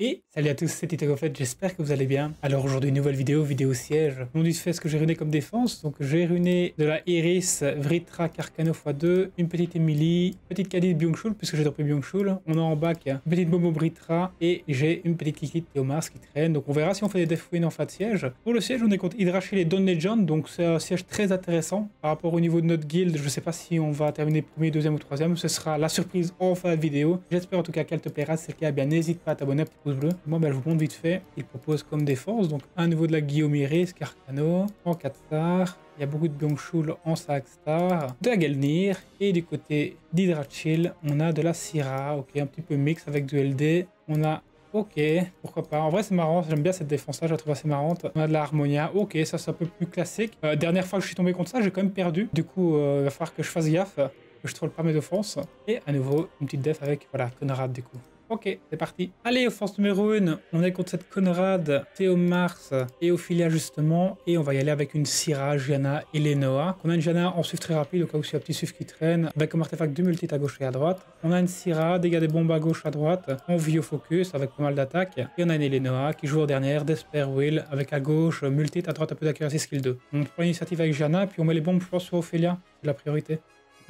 Et salut à tous, c'est Tito fait, j'espère que vous allez bien. Alors aujourd'hui, nouvelle vidéo, vidéo siège. On dit fait ce que j'ai runé comme défense. Donc j'ai runé de la Iris, Vritra, Carcano x2, une petite Emily, petite Cadid Byung-Chul, puisque j'ai droppé Byung-Chul. On a en bac une petite Momo Britra et j'ai une petite Kikit Théomars qui traîne. Donc on verra si on fait des Death Win en fin de siège. Pour le siège, on est contre Hydrachil et Don Legend, donc c'est un siège très intéressant. Par rapport au niveau de notre guild, je sais pas si on va terminer premier, deuxième ou troisième. Ce sera la surprise en fin de vidéo. J'espère en tout cas qu'elle te plaira. Si c'est le cas, eh n'hésite pas à t'abonner, bleu. Moi, ben, je vous montre vite fait. Il propose comme défense, donc un niveau de la Guillaume Iris, Carcano, en 4 stars. Il y a beaucoup de Byung-Chul en 5 stars, de la Gelnir, et du côté d'Hydrachill, on a de la Syrah, ok, un petit peu mix avec du LD. On a Ok, pourquoi pas. En vrai, c'est marrant. J'aime bien cette défense-là. Je la trouve assez marrante. On a de la Harmonia. Ok, ça, c'est un peu plus classique. Euh, dernière fois que je suis tombé contre ça, j'ai quand même perdu. Du coup, euh, va falloir que je fasse gaffe. Que je troll pas mes défenses. Et à nouveau, une petite def avec, voilà, Conrad, du coup. Ok, c'est parti. Allez, offense numéro 1, on est contre cette Conrad, Théo Mars et Ophelia justement. Et on va y aller avec une Syrah, Gianna et Lenoa. On a une Gianna en suivre très rapide au cas où a un petit suivre qui traîne, avec comme artefact du multi à gauche et à droite. On a une Syrah, dégâts des bombes à gauche à droite, en view focus avec pas mal d'attaques. Et on a une Elenoa qui joue en dernière, Despair Will, avec à gauche, multi à droite un peu d'accuracy skill 2. On prend l'initiative avec Gianna, puis on met les bombes, je pense, sur Ophelia. C'est la priorité.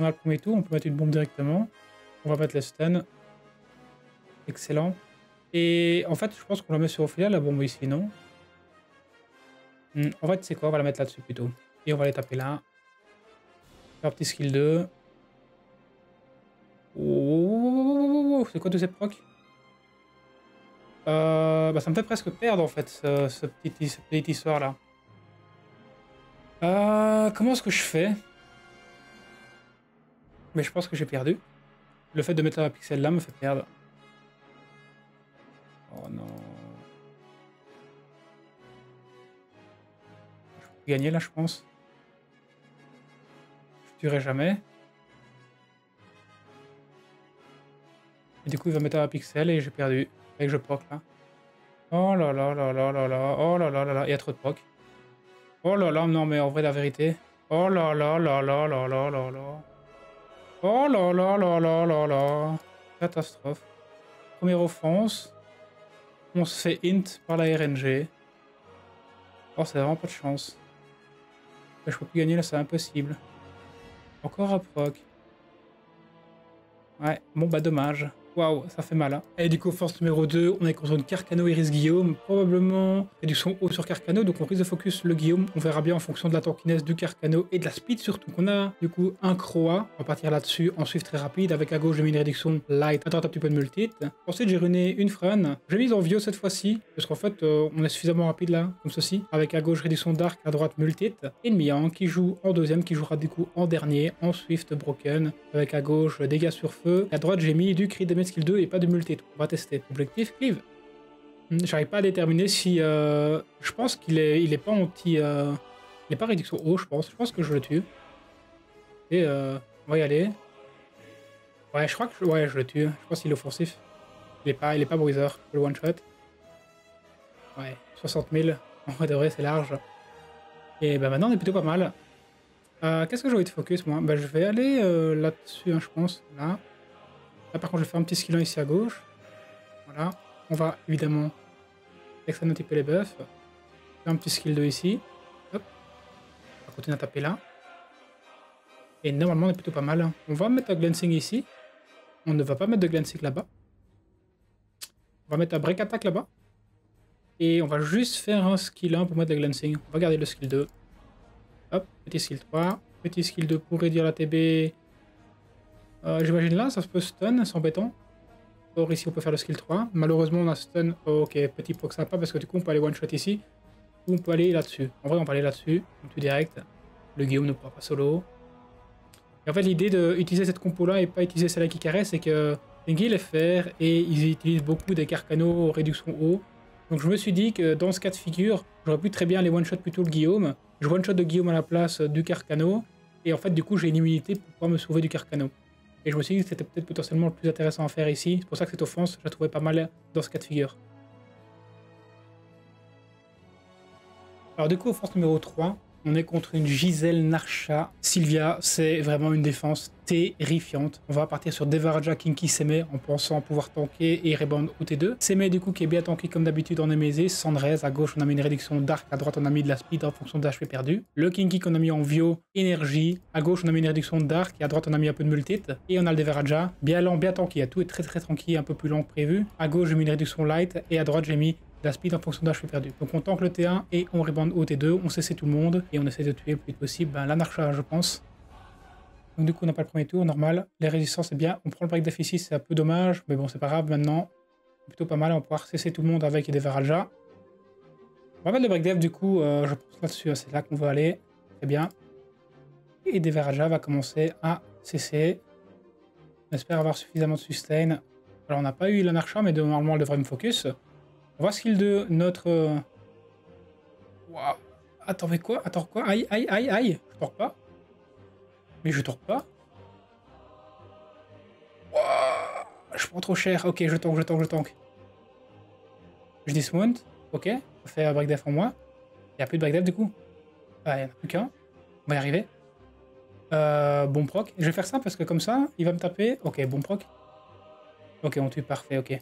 On a le premier tour, on peut mettre une bombe directement. On va mettre les stuns. Excellent. Et en fait, je pense qu'on la met sur Ophelia, la bombe ici, non? Hmm, En fait, c'est quoi? On va la mettre là-dessus plutôt. Et on va les taper là. Faire petit skill 2. Oh, c'est quoi tous ces procs? Euh, bah, Ça me fait presque perdre en fait, ce, ce petit histoire là. Euh, comment est-ce que je fais? Mais je pense que j'ai perdu. Le fait de mettre la pixel là me fait perdre. Oh non. Je peux gagner là, je pense. Je tuerai jamais. Du coup, il va mettre un pixel et j'ai perdu. Et je proc là. Oh là là là là là là. Oh là là là là. Il y a trop de proc. Oh là là, non mais en vrai, la vérité. Oh là là là là là là là là. Oh là là là là là là. Catastrophe. Première offense. On se fait int par la RNG. Oh, c'est vraiment pas de chance. Je peux plus gagner là, c'est impossible. Encore un proc. Ouais, bon bah dommage. Waouh, ça fait mal. Hein. Et du coup, force numéro 2, on est contre une Carcano Iris Guillaume. Probablement réduction haut sur Carcano, donc on risque de focus le Guillaume. On verra bien en fonction de la tankiness du Carcano et de la speed surtout. On a du coup un Croa. On va partir là-dessus en suivre très rapide. Avec à gauche, j'ai mis une réduction light, attends un petit peu de multi. Ensuite, j'ai runé une Fran. J'ai mis en Vio cette fois-ci, parce qu'en fait, euh, on est suffisamment rapide là, comme ceci. Avec à gauche, réduction dark, à droite, multi. Et Mian qui joue en deuxième, qui jouera du coup en dernier, en Swift Broken. Avec à gauche, dégâts sur feu. À droite, j'ai mis du cri skill 2 et pas de multi. On va tester. Objectif, cleave. Hmm, j'arrive pas à déterminer si... Euh, je pense qu'il est, il est pas anti... Euh, il est pas réduction haut, je pense. Je pense que je le tue. Et euh, on va y aller. Ouais, je crois que... Je, ouais, je le tue. Je pense qu'il est offensif. Il est pas, il est pas bruiser. Le one shot. Ouais, 60 000. En vrai c'est large. Et ben maintenant, on est plutôt pas mal. Qu'est-ce que j'ai envie de focus, moi? Bah, Je vais aller là-dessus, hein, je pense. Là. Par contre, je vais faire un petit skill 1 ici à gauche. Voilà. On va évidemment extraire un petit peu les buffs. Faire un petit skill 2 ici. Hop. On va continuer à taper là. Et normalement, on est plutôt pas mal. On va mettre un glancing ici. On ne va pas mettre de glancing là-bas. On va mettre un break attack là-bas. Et on va juste faire un skill 1 pour mettre le glancing. On va garder le skill 2. Hop, petit skill 3. Petit skill 2 pour réduire la TB euh, j'imagine là, ça se peut stun, c'est embêtant. Or ici, on peut faire le skill 3. Malheureusement, on a stun. ok, petit proc sympa parce que du coup, on peut aller one shot ici. Ou on peut aller là-dessus. En vrai, on va aller là-dessus, tout direct. Le Guillaume ne pourra pas solo. En fait, l'idée d'utiliser cette compo-là et pas utiliser celle-là qui caresse, c'est que Tengi les faire et ils utilisent beaucoup des carcanos réduction haut. Donc je me suis dit que dans ce cas de figure, j'aurais pu très bien aller one-shot plutôt le Guillaume. Je one-shot de Guillaume à la place du carcano. Et en fait, du coup, j'ai une immunité pour pouvoir me sauver du carcano. Et je me suis dit que c'était peut-être potentiellement le plus intéressant à faire ici. C'est pour ça que cette offense, je la trouvais pas mal dans ce cas de figure. Alors du coup, offense numéro 3, On est contre une Giselle Narcha. Sylvia, c'est vraiment une défense terrifiante. On va partir sur Devaraja Kinky Seme en pensant pouvoir tanker et rebound au T2. Seme du coup qui est bien tanké comme d'habitude en Emézé. Sandrez à gauche on a mis une réduction d'arc, à droite on a mis de la speed en fonction de l'HP perdu. Le Kinky qu'on a mis en Vio, énergie. À gauche on a mis une réduction d'arc et à droite on a mis un peu de multite. Et on a le Devaraja, bien lent, bien tanké. Tout est très très tranquille, un peu plus lent que prévu. À gauche j'ai mis une réduction light et à droite j'ai mis speed en fonction de l'HP perdu. Donc on tank le T1 et on rebound au T2, on cesse tout le monde et on essaie de tuer le plus vite possible ben, l'anarcha je pense. Donc du coup on n'a pas le premier tour, normal. Les résistances c'est bien, on prend le break def ici, c'est un peu dommage, mais bon c'est pas grave maintenant. Plutôt pas mal, on va pouvoir cesser tout le monde avec des Varaja. On va mettre le break def du coup, euh, je pense là-dessus, c'est là, qu'on veut aller. Très bien. Et des va commencer à cesser. On espère avoir suffisamment de sustain. Alors on n'a pas eu l'anarcha, mais normalement elle devrait me focus. On voit skill de notre... Euh. Attends, mais quoi? Attends, quoi? Aïe, aïe, aïe, aïe. Je torque pas. Mais je torque pas. Je prends trop cher. Ok, je tank, je tank, je tank. Je dismount. Ok. On fait un break def en moi. Il n'y a plus de break def du coup. Ah, il n'y en a plus qu'un. On va y arriver. Euh, bon proc. Je vais faire ça parce que comme ça, il va me taper. Ok, bon proc. Ok, on tue, parfait, ok.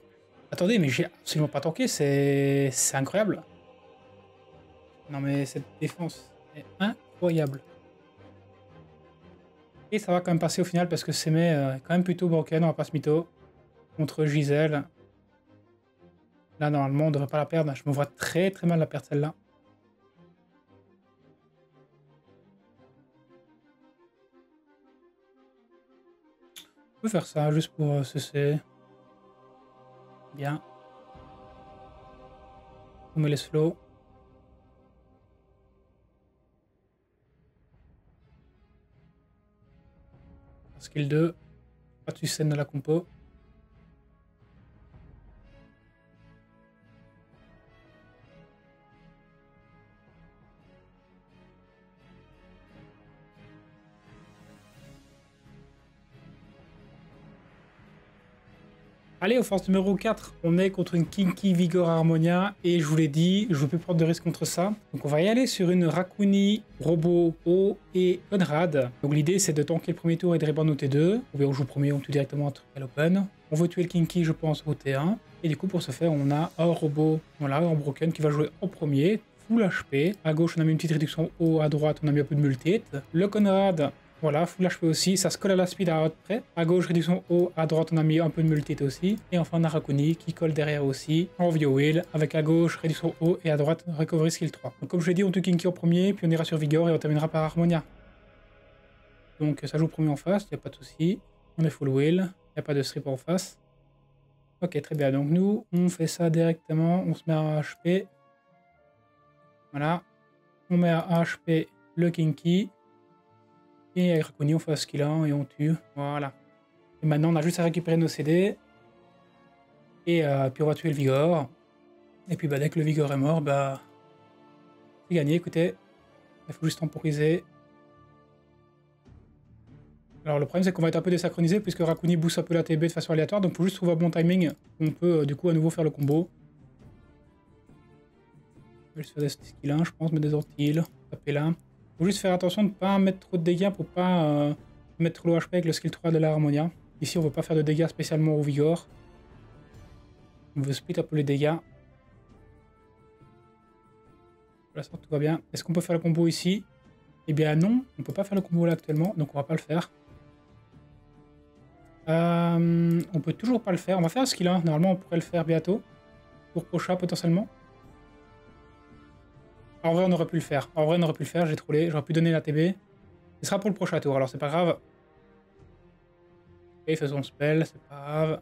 Attendez, mais j'ai absolument pas tanké, c'est incroyable. Non mais cette défense est incroyable. Et ça va quand même passer au final parce que c'est euh, quand même plutôt broken, on va pas se mytho. Contre Gisèle. Là normalement on devrait pas la perdre, je me vois très très mal la perdre celle-là. On peut faire ça juste pour euh, cesser. Bien. On me laisse flow. Skill 2. Pas de scène de la compo? Allez, force numéro 4, on est contre une Kinky Vigor Harmonia et je vous l'ai dit, je ne veux plus prendre de risque contre ça. Donc on va y aller sur une Rakuni, Robot, O et Conrad. Donc l'idée c'est de tanker le premier tour et de rebound au T2. On joue premier, on tue directement un truc à l'open. On veut tuer le Kinky je pense au T1. Et du coup pour ce faire on a un robot, voilà, en broken qui va jouer en premier, full HP. À gauche on a mis une petite réduction haut, à droite on a mis un peu de multite. Le Conrad voilà, full HP aussi, ça se colle à la speed à près. À gauche, réduction haut, à droite, on a mis un peu de multite aussi. Et enfin, Narakuni qui colle derrière aussi, en Vio Wheel, avec à gauche, réduction haut, et à droite, Recovery Skill 3. Donc comme je l'ai dit, on tue Kinky en premier, puis on ira sur Vigor et on terminera par Harmonia. Donc ça joue premier en face, il n'y a pas de souci. On est full wheel, il n'y a pas de strip en face. Ok, très bien. Donc nous, on fait ça directement, on se met à HP. Voilà. On met à HP le Kinky. Et Rakuni, on fait ce qu'il a et on tue. Voilà. Et maintenant, on a juste à récupérer nos CD. Et euh, puis on va tuer le Vigor. Et puis bah, dès que le Vigor est mort, bah, c'est gagné. Écoutez, il faut juste temporiser. Alors le problème c'est qu'on va être un peu désynchronisé puisque Rakuni booste un peu la TB de façon aléatoire. Donc faut juste trouver un bon timing. On peut euh, du coup à nouveau faire le combo. Je vais juste faire des skills 1 je pense, mais des ortiles. Taper là faut juste faire attention de ne pas mettre trop de dégâts pour pas euh, mettre trop le HP avec le skill 3 de la Harmonia. Ici, on veut pas faire de dégâts spécialement au Vigor. On veut split un peu les dégâts. Pour l'instant, tout va bien. Est-ce qu'on peut faire le combo ici? Eh bien non, on peut pas faire le combo là actuellement, donc on va pas le faire. Euh, on peut toujours pas le faire. On va faire un skill 1. Normalement, on pourrait le faire bientôt. Pour prochain, potentiellement. En vrai, on aurait pu le faire. En vrai, on aurait pu le faire, j'ai trollé. J'aurais pu donner la TB. Ce sera pour le prochain tour, alors c'est pas grave. Ok, faisons spell, c'est pas grave.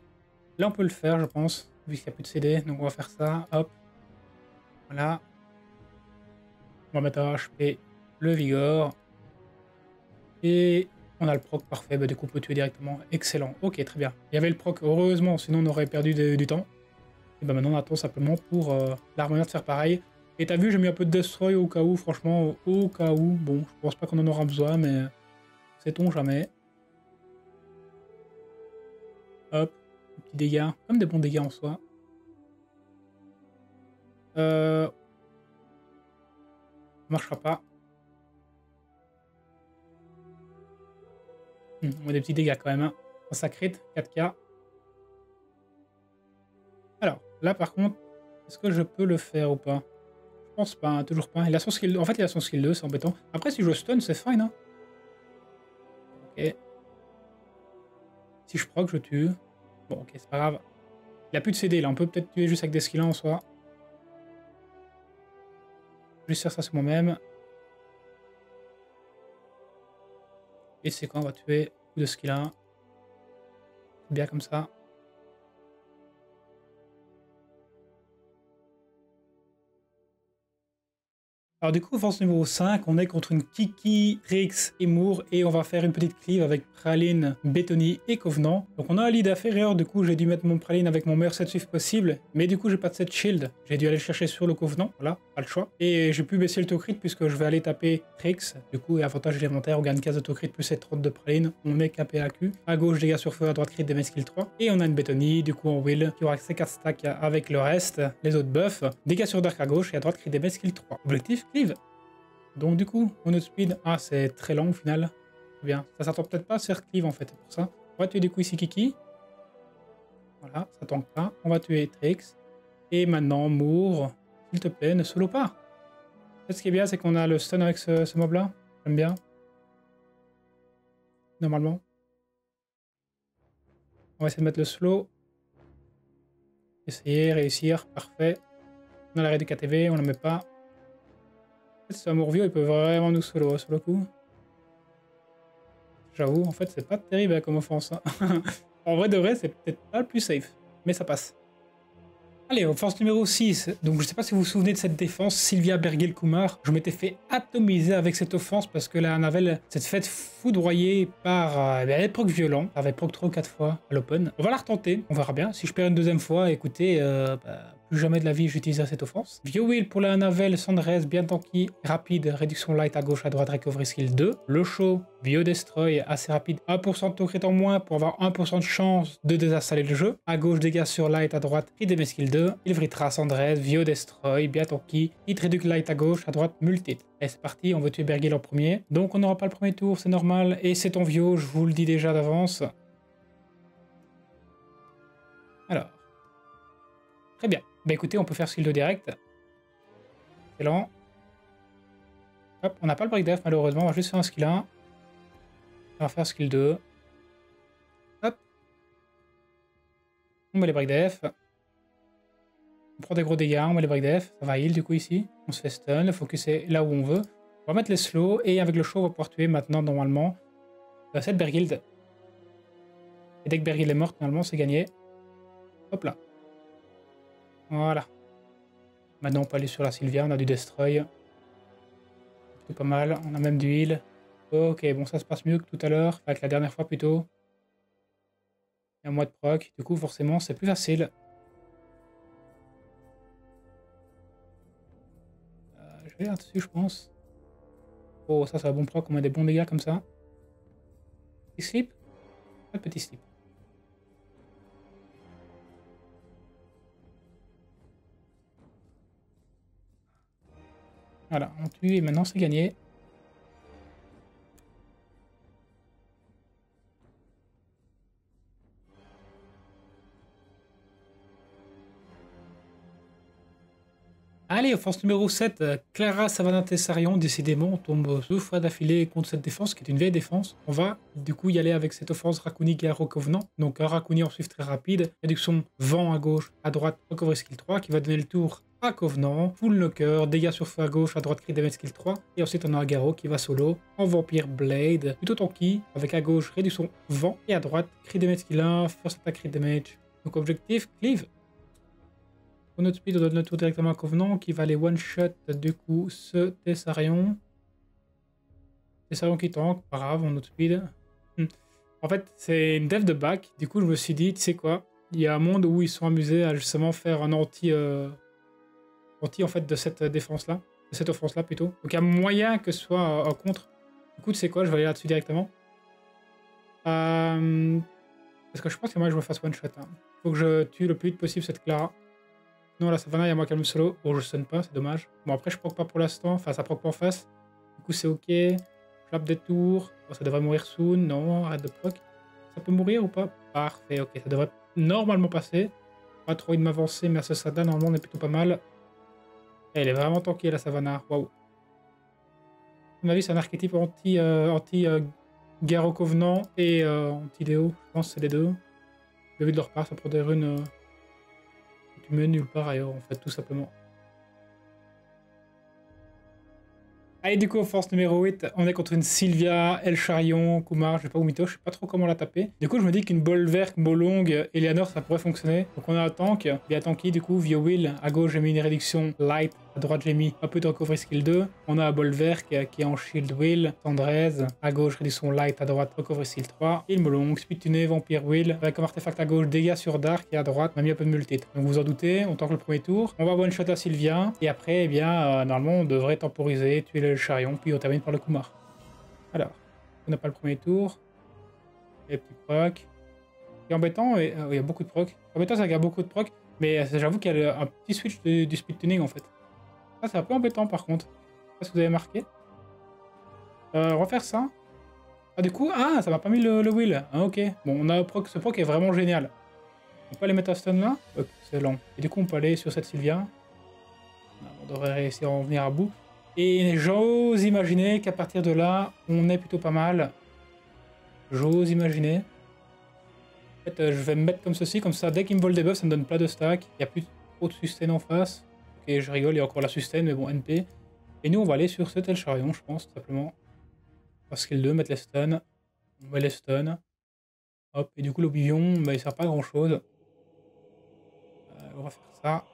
Là, on peut le faire, je pense, vu qu'il n'y a plus de CD. Donc, on va faire ça. Hop. Voilà. On va mettre à HP le Vigor. Et on a le proc, parfait. Bah, du coup, on peut tuer directement. Excellent. Ok, très bien. Il y avait le proc, heureusement, sinon on aurait perdu du temps. Et bah maintenant, on attend simplement pour euh, de faire pareil. Et t'as vu, j'ai mis un peu de destroy au cas où, franchement, au cas où. Bon, je pense pas qu'on en aura besoin, mais sait-on jamais. Hop, petit dégâts, comme des bons dégâts en soi. Euh... Marchera pas. Hmm, on a des petits dégâts quand même. Hein. Sacré 4K. Alors, là par contre, est-ce que je peux le faire ou pas? Je pense pas, hein, toujours pas. Il a son skill... En fait, il a son skill 2, c'est embêtant. Après, si je stun, c'est fine. Hein. Ok. Si je proc, je tue. Bon, ok, c'est pas grave. Il a plus de CD, là. On peut peut-être tuer juste avec des skills en soi. Juste faire ça sur moi-même. Et c'est quoi On va tuer de skill 1. Bien comme ça. Alors du coup, force numéro 5, on est contre une Kiki, Rix et Moore et on va faire une petite cleave avec Praline, Bétoni et Covenant. Donc on a un lead inférieur, du coup j'ai dû mettre mon Praline avec mon meilleur set swift possible, mais du coup j'ai pas de set shield, j'ai dû aller chercher sur le Covenant, voilà, pas le choix. Et j'ai pu baisser le crit puisque je vais aller taper Rix, du coup et avantage élémentaire, on gagne 15 de crit plus 7 de Praline, on met KPAQ, à gauche dégâts sur feu, à droite crit des skill 3, et on a une Bétoni, du coup on will, qui aura ses 4 stacks avec le reste, les autres buffs, dégâts sur Dark à gauche et à droite crit des skill 3. Objectif Donc du coup, mon speed, ah c'est très long au final. Bien, ça s'attend peut-être pas à en fait, pour ça. On va tuer du coup ici Kiki. Voilà, ça tank pas. On va tuer Trix. Et maintenant, Moore, s'il te plaît, ne solo pas. Ce qui est bien, c'est qu'on a le stun avec ce, mob là. J'aime bien. Normalement. On va essayer de mettre le slow. Essayer, réussir, parfait. On a l'arrêt du KTV, on ne le met pas. Vieux, il peut vraiment nous solo sur le coup. J'avoue, en fait, c'est pas terrible hein, comme offense. Hein. en vrai de vrai, c'est peut-être pas le plus safe, mais ça passe. Allez, force numéro 6. Donc je sais pas si vous vous souvenez de cette défense, Sylvia Bergil-Kumar. Je m'étais fait atomiser avec cette offense parce que la Navel s'est faite foudroyer par euh, l'époque violent. Elle avait proc 3 ou 4 fois à l'open. On va la retenter, on verra bien. Si je perds une deuxième fois, écoutez, euh, bah, plus jamais de la vie j'utiliserai cette offense. Vieux Will pour la Navel, Sandres, bien tanky, rapide, réduction light à gauche, à droite, recovery skill 2. Le show, Bio Destroy, assez rapide, 1% de taux en moins pour avoir 1% de chance de désinstaller le jeu. À gauche, dégâts sur light, à droite, hit des skill 2. Il vritera Sandres, Vio Destroy, bien tanky, hit réduc light à gauche, à droite, multi. Et c'est parti, on veut tuer Bergil en premier. Donc on n'aura pas le premier tour, c'est normal. Et c'est ton Vio, je vous le dis déjà d'avance. Alors. Très bien. Bah écoutez, on peut faire skill 2 direct. Excellent. Hop, on n'a pas le break def malheureusement, on va juste faire un skill 1. On va faire skill 2. Hop. On met les break def. On prend des gros dégâts, on met les break def. Ça va heal du coup ici. On se fait stun, le focus est là où on veut. On va mettre les slow et avec le show on va pouvoir tuer maintenant normalement euh, cette Bergild. Et dès que Bergild est morte, normalement c'est gagné. Hop là. Voilà. Maintenant, on peut aller sur la Sylvia. On a du Destroy. C'est pas mal. On a même du heal. Ok, bon, ça se passe mieux que tout à l'heure. Avec la dernière fois, plutôt. Il y a moins de proc. Du coup, forcément, c'est plus facile. Euh, je vais là-dessus, je pense. Oh, ça, c'est un bon proc. On a des bons dégâts comme ça. Petit slip petit slip. Voilà, on tue et maintenant c'est gagné. Allez, offense numéro 7, euh, Clara Savannah Tessarion, décidément, on tombe deux fois d'affilée contre cette défense, qui est une vieille défense. On va du coup y aller avec cette offense Rakuni Garo Covenant. Donc un Rakuni en suivre très rapide, réduction vent à gauche, à droite, recovery skill 3, qui va donner le tour à Covenant, full knocker, dégâts sur feu à gauche, à droite crit damage skill 3, et ensuite on a un Garo qui va solo en Vampire Blade, plutôt tanky, avec à gauche réduction vent, et à droite crit damage skill 1, first attack crit damage. Donc objectif, cleave. Pour notre speed, on donne le tour directement à Covenant, qui va aller one-shot du coup ce Tessarion. Tessarion qui tank, pas grave, on notre speed. Hmm. En fait, c'est une dev de back, du coup je me suis dit, tu sais quoi, il y a un monde où ils sont amusés à justement faire un anti... Euh, en fait de cette défense-là, de cette offense-là plutôt. Donc il y a moyen que ce soit un contre. Du coup, tu quoi, je vais aller là-dessus directement. Euh, parce que je pense que moi je me fasse one shot. Hein. Faut que je tue le plus vite possible cette Clara. Non, la Savannah, il y a moi qui me solo. Bon, je sonne pas, c'est dommage. Bon, après, je proc pas pour l'instant. Enfin, ça proc pas en face. Du coup, c'est ok. Je des tours. Oh, ça devrait mourir soon. Non, arrête de proc. Ça peut mourir ou pas? Parfait, ok. Ça devrait normalement passer. Pas trop envie de m'avancer, mais à ce stade-là, normalement, on est plutôt pas mal. Elle est vraiment tankée, la Savannah. Waouh. À mon avis, c'est un archétype anti, euh, anti euh, au Covenant et euh, anti-Déo. Je pense que c'est les deux. Le vu de leur part, ça prend des runes tu mets nulle part ailleurs, en fait, tout simplement. Allez, du coup, force numéro 8, on est contre une Sylvia, El Charion, Kumar, je sais pas où Mito, je sais pas trop comment la taper. Du coup, je me dis qu'une Bolverk, Bolong, Eleanor, ça pourrait fonctionner. Donc on a un tank, bien tanky, du coup, Via Will, à gauche j'ai mis une réduction light, à droite j'ai mis un peu de recovery skill 2. On a un Bolverk qui est en shield Will, Tendresse, à gauche réduction light, à droite recovery skill 3. Et le Molong, speed Vampire Will, avec comme artefact à gauche dégâts sur Dark et à droite, on a mis un peu de multi. Donc vous en doutez, on tank le premier tour. On va one shot à Sylvia, et après, eh bien, euh, normalement, on devrait temporiser, tuer le charion, puis on termine par le Kumar. Alors, on n'a pas le premier tour. Les petits procs. C'est embêtant, et, euh, il y a beaucoup de procs. Embêtant, c'est qu'il y a beaucoup de procs, mais euh, j'avoue qu'il y a un petit switch du speed tuning en fait. Ça, c'est un peu embêtant par contre. Je sais si vous avez marqué. Euh, on va faire ça. Ah, du coup, ah, ça m'a pas mis le, le wheel. Ah, ok. Bon, on a proc, ce proc est vraiment génial. On peut aller mettre à stun là Ok, c'est lent. Et du coup, on peut aller sur cette Sylvia. On devrait réussir à en venir à bout. Et j'ose imaginer qu'à partir de là, on est plutôt pas mal. J'ose imaginer. En fait, euh, je vais me mettre comme ceci, comme ça, dès qu'il me vole des buffs, ça me donne pas de stack. Il n'y a plus trop de sustain en face. Ok, je rigole, il y a encore la sustain, mais bon, NP. Et nous, on va aller sur ce tel charion, je pense, tout simplement. Parce skill 2, mettre les stuns. On met les stuns. Hop, et du coup, l'oblivion, bah, il sert pas à grand chose. Euh, on va faire ça.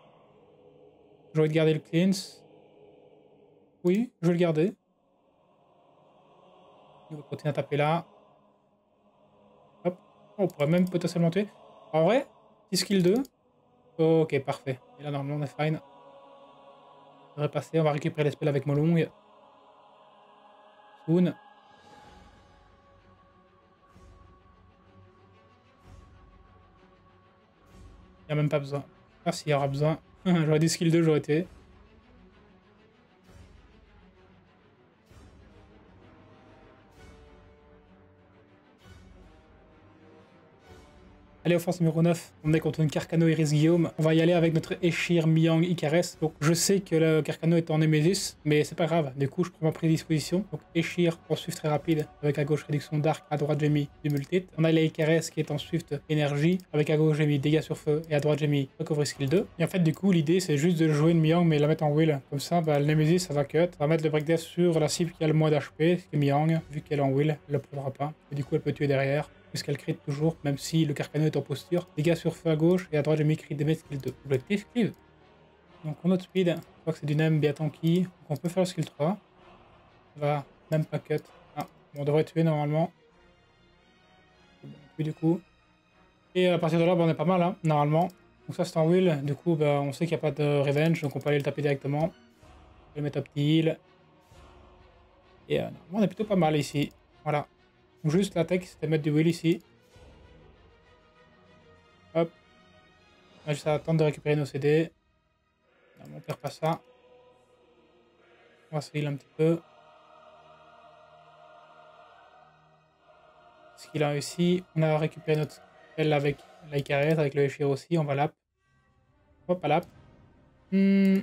Envie de garder le cleanse. Oui, je vais le garder. On va continuer à taper là. Hop. On pourrait même potentiellement tuer. En vrai, petit skill 2. Ok, parfait. Et là, normalement, on est fine. On devrait passer. On va récupérer les spells avec Molong. Soon. Il n'y a même pas besoin. Ah, s'il y aura besoin. j'aurais dit skill 2, j'aurais été. Allez, offense numéro 9. On est contre une Carcano Iris Guillaume. On va y aller avec notre Eshir Miang Icares. Donc, je sais que le Carcano est en Nemesis, mais c'est pas grave. Du coup, je prends ma prédisposition. Donc, Eshir en Swift très rapide, avec à gauche réduction Dark, à droite j'ai mis du multit. On a la Icares qui est en Swift énergie, avec à gauche j'ai mis dégâts sur feu, et à droite j'ai mis Recovery Skill 2. Et en fait, du coup, l'idée c'est juste de jouer une Miang, mais la mettre en will. Comme ça, bah, le Nemesis ça va cut. On va mettre le break death sur la cible qui a le moins d'HP, ce qui Miang. Vu qu'elle est en will, elle le prendra pas. Du coup, elle peut tuer derrière puisqu'elle crit toujours, même si le carcano est en posture. Dégâts sur feu à gauche et à droite j'ai mis crit damage skill 2. Objectif cleave. Donc on a speed, je crois que c'est du nem bien tanky, donc on peut faire le skill 3. Ça va même pas cut. Ah, on devrait tuer normalement. Du coup. Et à partir de là, bah, on est pas mal, hein, normalement. Donc ça c'est en will, du coup bah, on sait qu'il n'y a pas de revenge, donc on peut aller le taper directement. On peut le mettre petit heal. Et euh, on est plutôt pas mal ici. Voilà. Juste la tech, c'était mettre du will ici. Hop. On va juste attendre de récupérer nos CD. Non, on perd pas ça. On va se heal un petit peu. Ce qu'il a réussi, on a récupéré notre spell avec l'Icaris, avec le Eshir aussi, on va lap. Hop, à lap. Hmm.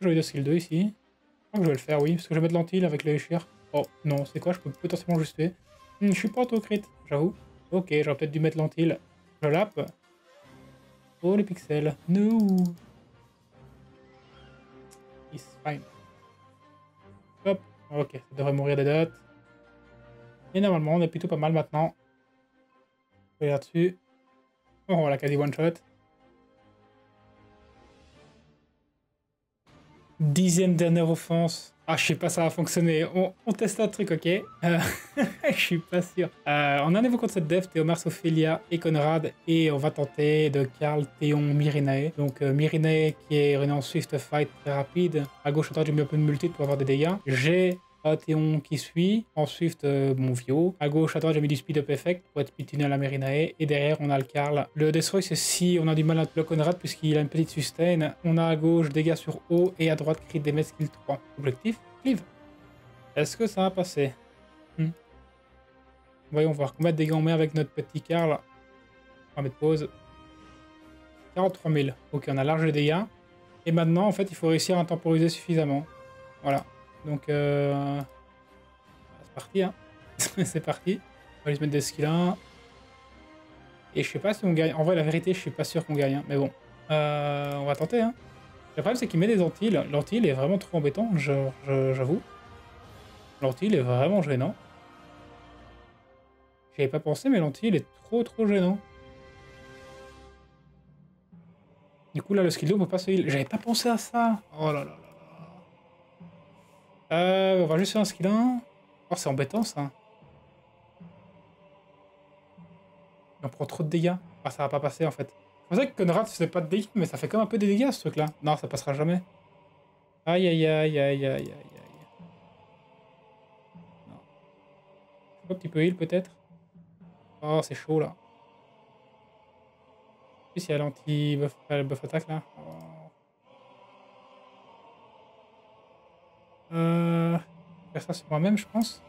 J'ai de skill 2 ici. Je crois que je vais le faire, oui, parce que je vais mettre l'antil avec le Eshir. Oh non, c'est quoi Je peux potentiellement juste tuer. Hmm, je suis pas auto-crit, j'avoue. Ok, j'aurais peut-être dû mettre l'antil. Je lappe. Oh les pixels. No. It's fine. Hop. Ok, ça devrait mourir des dots. Et normalement, on est plutôt pas mal maintenant. Je vais là-dessus. Oh, on l'a quasi one-shot. Dixième dernière offense. Ah, je sais pas, ça va fonctionner. On, on teste un truc, ok? Euh, Je suis pas sûr. Euh, on a un niveau contre cette dev, Théomar, Ophelia et Conrad. Et on va tenter de Karl, Théon, Myrinae. Donc euh, qui est rené en Swift Fight très rapide. À gauche, j'ai mis un peu de multi pour avoir des dégâts. J'ai Théon qui suit. En Swift, euh. À gauche, à droite, j'ai mis du Speed Up Effect pour être speed à la Myrinae. Et derrière, on a le Karl. Le Destroy, c'est si on a du mal à le Conrad puisqu'il a une petite sustain. On a à gauche dégâts sur haut et à droite crit damage skill 3. Objectif, cleave. Est-ce que ça va passer hmm. Voyons voir. Combien de dégâts on met avec notre petit car là On va mettre pause. 43 000. Ok, on a large les dégâts. Et maintenant, en fait, il faut réussir à temporiser suffisamment. Voilà. Donc, euh... c'est parti. Hein. c'est parti. On va lui mettre des skills 1. Et je sais pas si on gagne. En vrai, la vérité, je suis pas sûr qu'on gagne. Hein. Mais bon. Euh, on va tenter. Hein. Le problème, c'est qu'il met des antilles. L'antille est vraiment trop embêtant, j'avoue. L'antille est vraiment gênant. J'y avais pas pensé, mais l'antille est trop trop gênant. Du coup, là, le skill 2, on peut pas se heal. J'avais pas pensé à ça. Oh là là là. Euh, on va juste faire un skill 1. Oh, c'est embêtant, ça. On prend trop de dégâts. Ah, ça va pas passer, en fait. Je pensais que Conrad faisait pas de dégâts, mais ça fait même un peu des dégâts, ce truc-là. Non, ça passera jamais. Aïe, aïe, aïe, aïe, aïe, aïe, aïe. Non. Un petit peu heal, peut-être Oh, c'est chaud, là. En plus, il y a l'anti-buff buff attaque, là? Oh. Euh... Faire ça sur moi-même, je pense.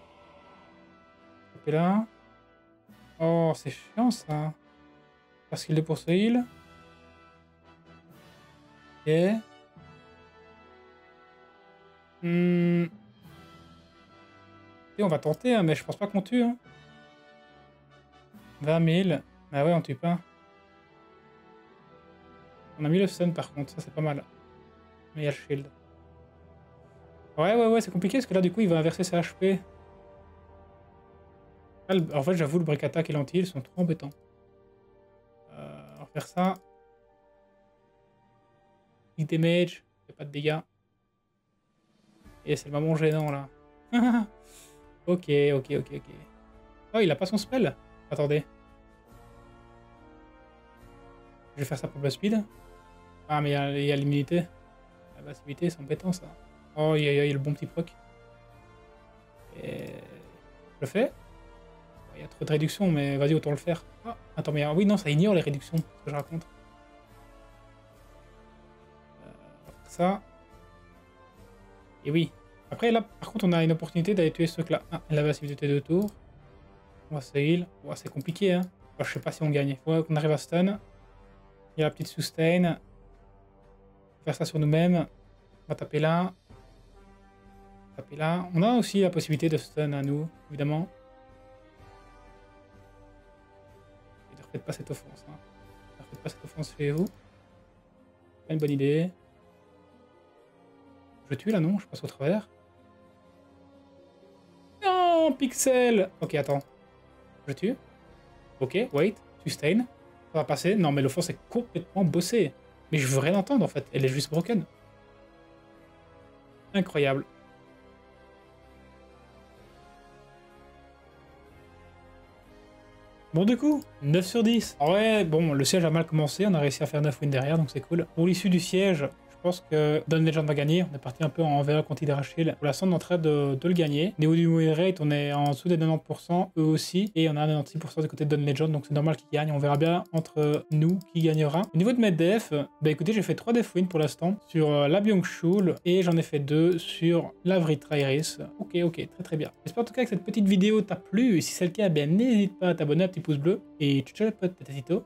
Et là. Oh, c'est chiant, ça. Parce qu'il est pour ce heal. Hmm. Et on va tenter, hein, mais je pense pas qu'on tue. Hein. 20 000. Bah ouais, on tue pas. On a mis le stun par contre, ça c'est pas mal. Mais il y a le shield. Ouais, ouais, ouais, c'est compliqué parce que là, du coup, il va inverser ses HP. En fait, j'avoue, le break attack et l'anti sont trop embêtants faire ça. Big damage, fait pas de dégâts. Et c'est le moment gênant là. ok, ok, ok, ok. Oh, il a pas son spell Attendez. Je vais faire ça pour le speed. Ah, mais il y a l'immunité. La passivité, c'est embêtant ça. Oh, il y, a le bon petit proc. Je le fais il y a trop de réductions, mais vas-y, autant le faire. Ah, attends, mais ah oui, non, ça ignore les réductions, ce que je raconte. Euh, ça. Et oui. Après, là, par contre, on a une opportunité d'aller tuer ce truc-là. Ah, la passivité de tour. On va se heal. c'est compliqué, hein. je sais pas si on gagne. Il faut qu'on arrive à stun. Il y a la petite sustain. Faire ça sur nous-mêmes. On va taper là. Là. On a aussi la possibilité de stun à nous, évidemment. faites pas cette offense. Hein. faites pas cette offense chez vous. Pas une bonne idée. Je tue là, non? Je passe au travers. Non, pixel Ok, attends. Je tue. Ok, wait, sustain. Ça va passer. Non, mais l'offense est complètement bossée. Mais je veux rien entendre en fait. Elle est juste broken. Incroyable. Bon du coup, 9 sur 10. ouais, bon, le siège a mal commencé, on a réussi à faire 9 wins derrière, donc c'est cool. Pour l'issue du siège, pense que Don Legend va gagner. On est parti un peu en VA contre Hydrashield. Pour l'instant, on est en train de, le gagner. Niveau du win rate, on est en dessous des 90%, eux aussi. Et on a 96% du côté de Don Legend, donc c'est normal qu'ils gagnent. On verra bien entre nous qui gagnera. Au niveau de mes def, bah écoutez, j'ai fait 3 def wins pour l'instant sur euh, la Byung-Chul et j'en ai fait 2 sur la Vritrairis. Ok, ok, très très bien. J'espère en tout cas que cette petite vidéo t'a plu. Et si c'est le cas, ben n'hésite pas à t'abonner, un petit pouce bleu. Et ciao, ciao, pote,